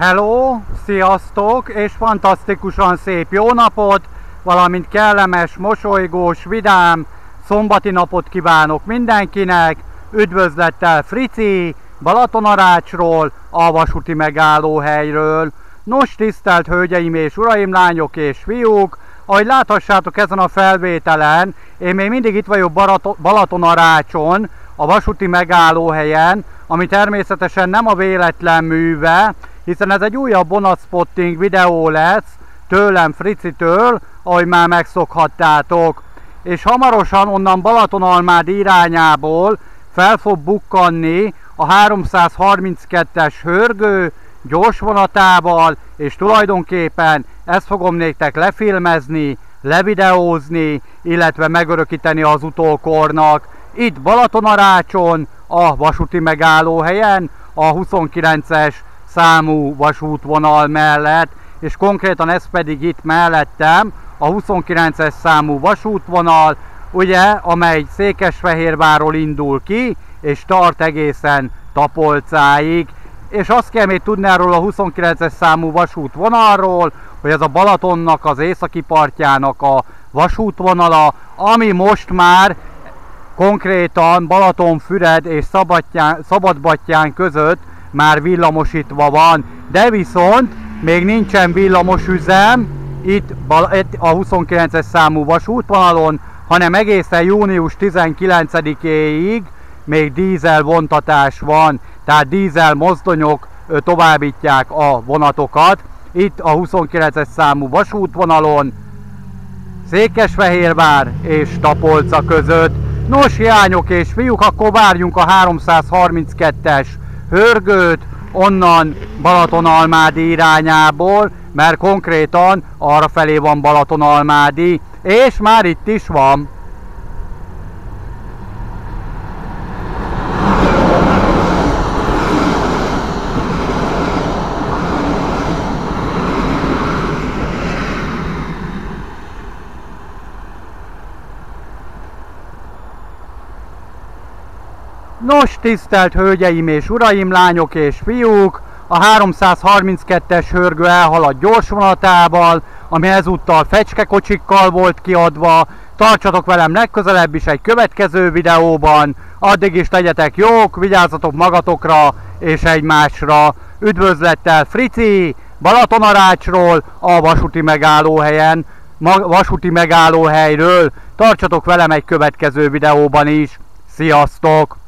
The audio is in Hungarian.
Hello, sziasztok, és fantasztikusan szép jó napot, valamint kellemes, mosolygós, vidám, szombati napot kívánok mindenkinek, üdvözlettel Frici, Balatonarácsról, a vasúti megállóhelyről. Nos, tisztelt hölgyeim és uraim, lányok és fiúk, ahogy láthassátok ezen a felvételen, én még mindig itt vagyok Balatonarácson, a vasúti megállóhelyen, ami természetesen nem a véletlen műve, hiszen ez egy újabb vonatspotting videó lesz tőlem Fricitől, ahogy már megszokhattátok. És hamarosan onnan Balatonalmád irányából fel fog bukkanni a 332-es hörgő gyorsvonatával, és tulajdonképpen ezt fogom néktek lefilmezni, levideózni, illetve megörökíteni az utókornak. Itt Balatonarácson, a vasúti megállóhelyen, a 29-es számú vasútvonal mellett, és konkrétan ez pedig itt mellettem, a 29-es számú vasútvonal, ugye, amely Székesfehérváról indul ki, és tart egészen Tapolcáig, és azt kell még tudni erről a 29-es számú vasútvonalról, hogy ez a Balatonnak az északi partjának a vasútvonala, ami most már konkrétan Balatonfüred és Szabadbattyán között már villamosítva van, de viszont még nincsen villamos üzem itt a 29-es számú vasútvonalon, hanem egészen június 19-éig még dízel vontatás van, tehát dízel mozdonyok továbbítják a vonatokat. Itt a 29-es számú vasútvonalon, Székesfehérvár és Tapolca között. Nos, hiányok és fiúk, akkor várjunk a 332-es hörgőt, onnan Balatonalmádi irányából, mert konkrétan arra felé van Balatonalmádi, és már itt is van. Nos, tisztelt hölgyeim és uraim, lányok és fiúk, a 332-es hörgő elhalad gyorsvonatával, ami ezúttal fecskekocsikkal volt kiadva. Tartsatok velem legközelebb is egy következő videóban. Addig is legyetek jók, vigyázzatok magatokra és egymásra. Üdvözlettel Frici, Balatonarácsról, a vasúti megállóhelyen, vasúti megállóhelyről. Tartsatok velem egy következő videóban is. Sziasztok!